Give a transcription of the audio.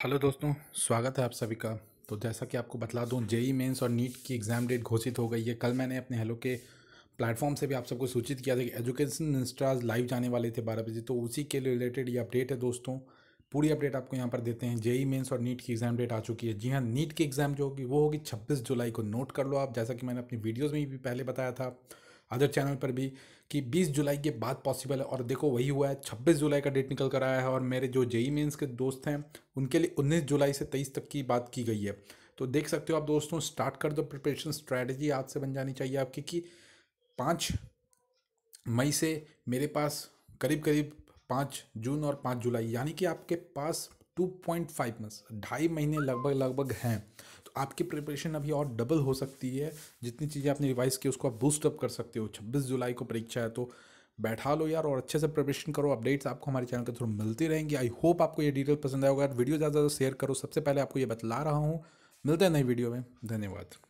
Hello दोस्तों, स्वागत है आप सभी का। तो जैसा कि आपको बतला दूँ, जेई मेंस और नीट की एग्ज़ाम डेट घोषित हो गई है। कल मैंने अपने हेलो के प्लेटफॉर्म से भी आप सबको सूचित किया था कि एजुकेशन मिनिस्टर्स लाइव जाने वाले थे बारह बजे। तो उसी के रिलेटेड ये अपडेट है दोस्तों। पूरी अपडेट आपको यहाँ पर देते हैं। जेई मेंस और नीट की एग्ज़ाम डेट आ चुकी है। जी हाँ नीट की एग्ज़ाम जो होगी, वो होगी छब्बीस जुलाई को। नोट कर लो आप, जैसा कि मैंने अपनी वीडियोज़ में भी पहले बताया था। अदर चैनल पर भी कि 20 जुलाई के बाद पॉसिबल है। और देखो, वही हुआ है 26 जुलाई का डेट निकल कर आया है। और मेरे जो जेई मेंस के दोस्त हैं, उनके लिए 19 जुलाई से 23 तक की बात की गई है। तो देख सकते हो आप दोस्तों स्टार्ट कर दो प्रिपरेशन स्ट्रैटेजी आज से बन जानी चाहिए आपकी कि पाँच मई से मेरे पास करीब करीब पाँच जून और पाँच जुलाई, यानी कि आपके पास टू पॉइंट फाइव मंथ्स ढाई महीने लगभग लगभग हैं। तो आपकी प्रिपरेशन अभी और डबल हो सकती है। जितनी चीज़ें आपने रिवाइज की, उसको आप बूस्टअप कर सकते हो। छब्बीस जुलाई को परीक्षा है तो बैठा लो यार और अच्छे से प्रिपरेशन करो। अपडेट्स आपको हमारे चैनल के थ्रू मिलती रहेंगी। आई होप आपको ये डिटेल पसंद आएगा वीडियो ज़्यादा ज़्यादा शेयर करो। सबसे पहले आपको ये बतला रहा हूँ। मिलते हैं नई वीडियो में। धन्यवाद।